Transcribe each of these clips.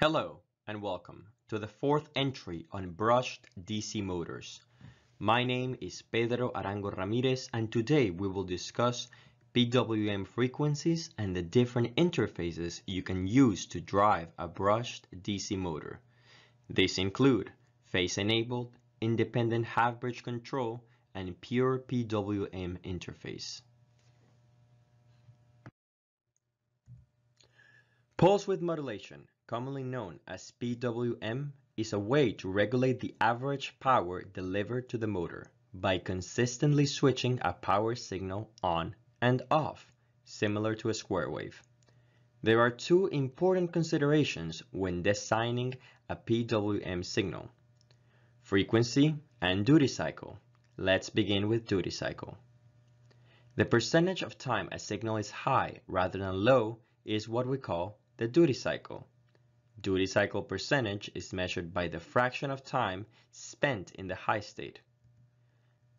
Hello and welcome to the fourth entry on brushed DC motors. My name is Pedro Arango Ramirez and today we will discuss PWM frequencies and the different interfaces you can use to drive a brushed DC motor. These include phase-enabled, independent half-bridge control, and pure PWM interface. Pulse width modulation, commonly known as PWM, is a way to regulate the average power delivered to the motor by consistently switching a power signal on and off, similar to a square wave. There are two important considerations when designing a PWM signal. Frequency and duty cycle. Let's begin with duty cycle. The percentage of time a signal is high rather than low is what we call the duty cycle. Duty cycle percentage is measured by the fraction of time spent in the high state.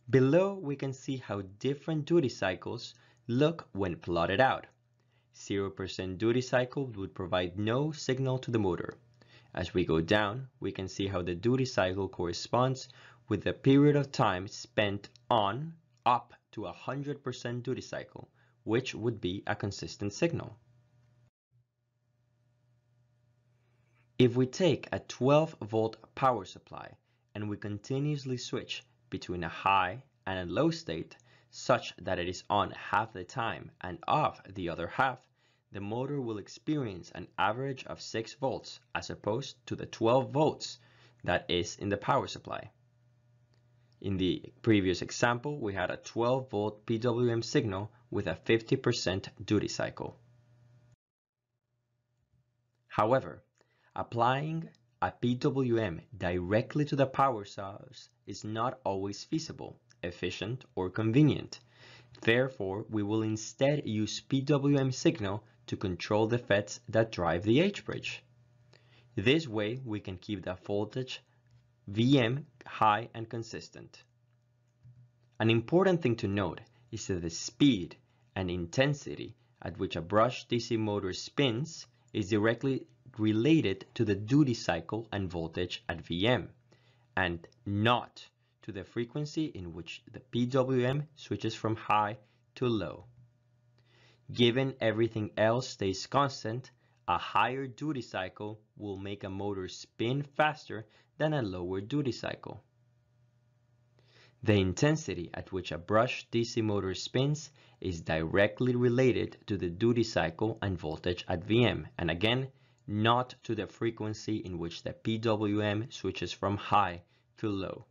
Below we can see how different duty cycles look when plotted out. 0% duty cycle would provide no signal to the motor. As we go down, we can see how the duty cycle corresponds with the period of time spent on up to 100% duty cycle, which would be a consistent signal. If we take a 12 volt power supply and we continuously switch between a high and a low state, such that it is on half the time and off the other half, the motor will experience an average of 6 volts as opposed to the 12 volts that is in the power supply. In the previous example, we had a 12 volt PWM signal with a 50% duty cycle. However, applying a PWM directly to the power source is not always feasible efficient, or convenient. Therefore, we will instead use PWM signal to control the FETs that drive the H-bridge. This way, we can keep the voltage VM high and consistent. An important thing to note is that the speed and intensity at which a brush DC motor spins is directly related to the duty cycle and voltage at VM, and not to the frequency in which the PWM switches from high to low. Given everything else stays constant, a higher duty cycle will make a motor spin faster than a lower duty cycle. The intensity at which a brush DC motor spins is directly related to the duty cycle and voltage at VM, and again, not to the frequency in which the PWM switches from high to low.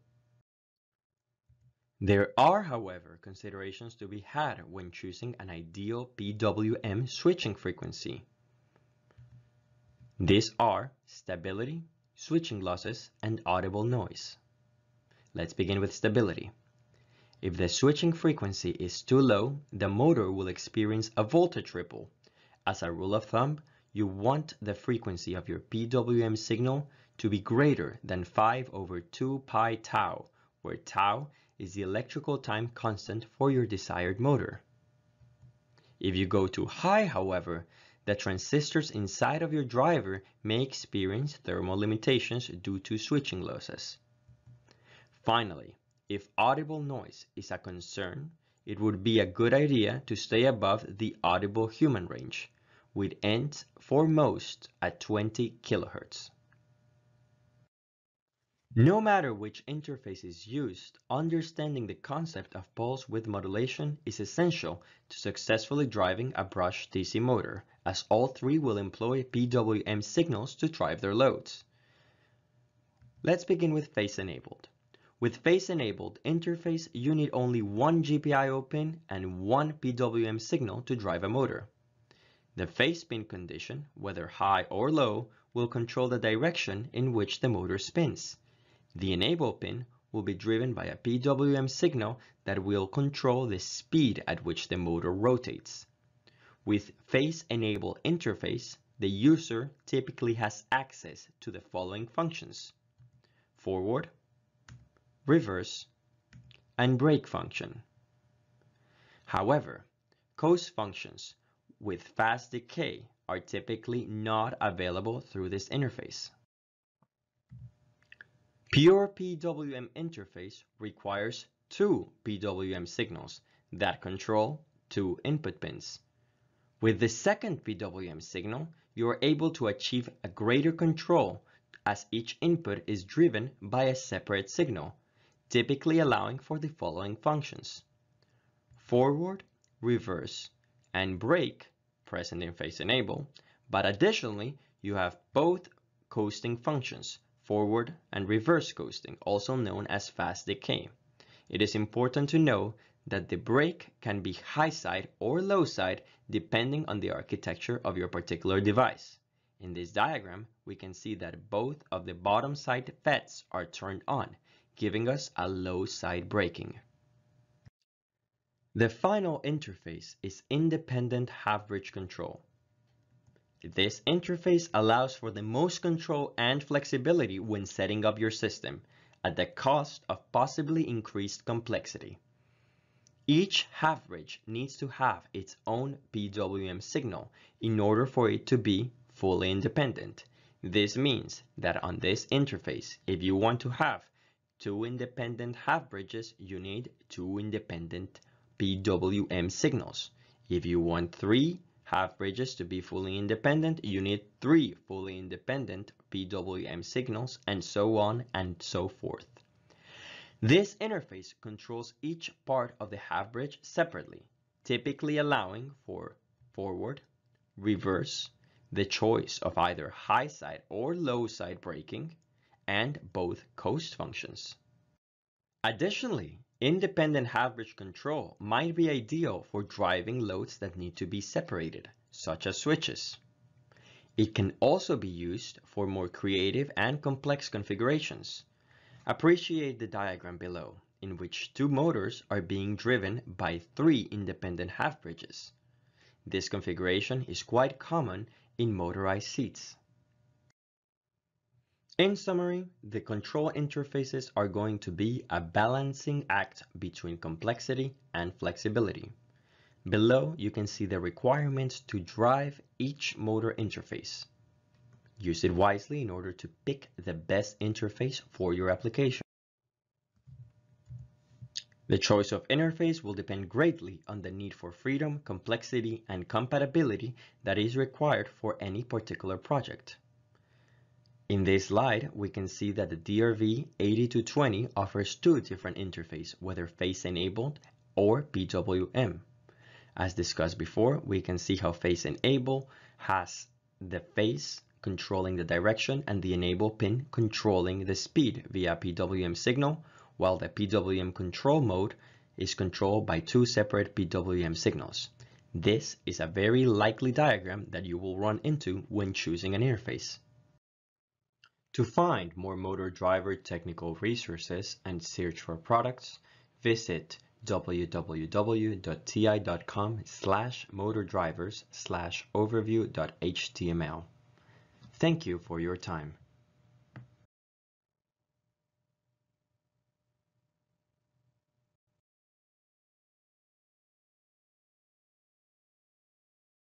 There are, however, considerations to be had when choosing an ideal PWM switching frequency. These are stability, switching losses, and audible noise. Let's begin with stability. If the switching frequency is too low, the motor will experience a voltage ripple. As a rule of thumb, you want the frequency of your PWM signal to be greater than 5 over 2 pi tau, where tau is the electrical time constant for your desired motor. If you go too high, however, the transistors inside of your driver may experience thermal limitations due to switching losses. Finally, if audible noise is a concern, it would be a good idea to stay above the audible human range, with ends foremost at 20 kHz. No matter which interface is used, understanding the concept of pulse width modulation is essential to successfully driving a brush DC motor, as all three will employ PWM signals to drive their loads. Let's begin with phase-enabled. With phase-enabled interface, you need only one GPIO pin and one PWM signal to drive a motor. The phase pin condition, whether high or low, will control the direction in which the motor spins. The enable pin will be driven by a PWM signal that will control the speed at which the motor rotates. With phase enable interface, the user typically has access to the following functions. Forward, reverse, and brake function. However, coast functions with fast decay are typically not available through this interface. Pure PWM interface requires two PWM signals that control two input pins. With the second PWM signal, you are able to achieve a greater control as each input is driven by a separate signal, typically allowing for the following functions. Forward, reverse, and brake, present in phase enable, but additionally, you have both coasting functions, forward and reverse coasting, also known as fast decay. It is important to know that the brake can be high side or low side depending on the architecture of your particular device. In this diagram, we can see that both of the bottom side FETs are turned on, giving us a low side braking. The final interface is independent half-bridge control. This interface allows for the most control and flexibility when setting up your system, at the cost of possibly increased complexity. Each half-bridge needs to have its own PWM signal in order for it to be fully independent. This means that on this interface, if you want to have two independent half-bridges, you need two independent PWM signals. If you want three half-bridges to be fully independent, you need three fully independent PWM signals, and so on and so forth. This interface controls each part of the half-bridge separately, typically allowing for forward, reverse, the choice of either high side or low side braking, and both coast functions. Additionally, independent half-bridge control might be ideal for driving loads that need to be separated, such as switches. It can also be used for more creative and complex configurations. Appreciate the diagram below, in which two motors are being driven by three independent half-bridges. This configuration is quite common in motorized seats. In summary, the control interfaces are going to be a balancing act between complexity and flexibility. Below, you can see the requirements to drive each motor interface. Use it wisely in order to pick the best interface for your application. The choice of interface will depend greatly on the need for freedom, complexity, and compatibility that is required for any particular project. In this slide, we can see that the DRV8220 offers two different interfaces, whether phase-enabled or PWM. As discussed before, we can see how phase-enable has the phase controlling the direction and the enable pin controlling the speed via PWM signal, while the PWM control mode is controlled by two separate PWM signals. This is a very likely diagram that you will run into when choosing an interface. To find more motor driver technical resources and search for products, visit www.ti.com slash motordrivers slash overview.html. Thank you for your time.